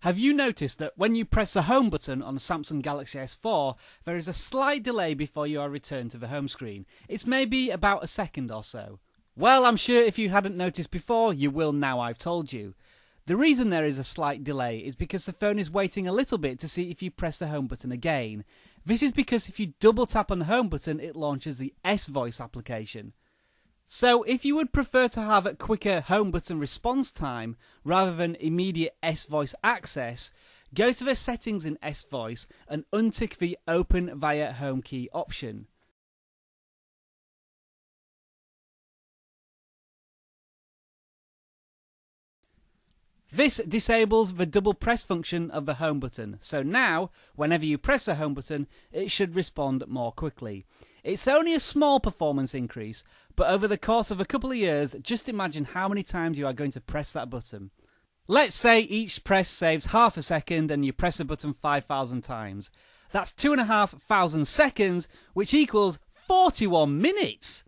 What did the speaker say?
Have you noticed that when you press the home button on the Samsung Galaxy S4, there is a slight delay before you are returned to the home screen? It's maybe about a second or so. Well, I'm sure if you hadn't noticed before, you will now I've told you. The reason there is a slight delay is because the phone is waiting a little bit to see if you press the home button again. This is because if you double tap on the home button, it launches the S Voice application. So, if you would prefer to have a quicker home button response time rather than immediate S Voice access, go to the settings in S Voice and untick the Open via Home Key option. This disables the double press function of the home button, so now, whenever you press the home button, it should respond more quickly. It's only a small performance increase, but over the course of a couple of years, just imagine how many times you are going to press that button. Let's say each press saves half a second and you press the button 5,000 times. That's 2,500 seconds, which equals 41 minutes!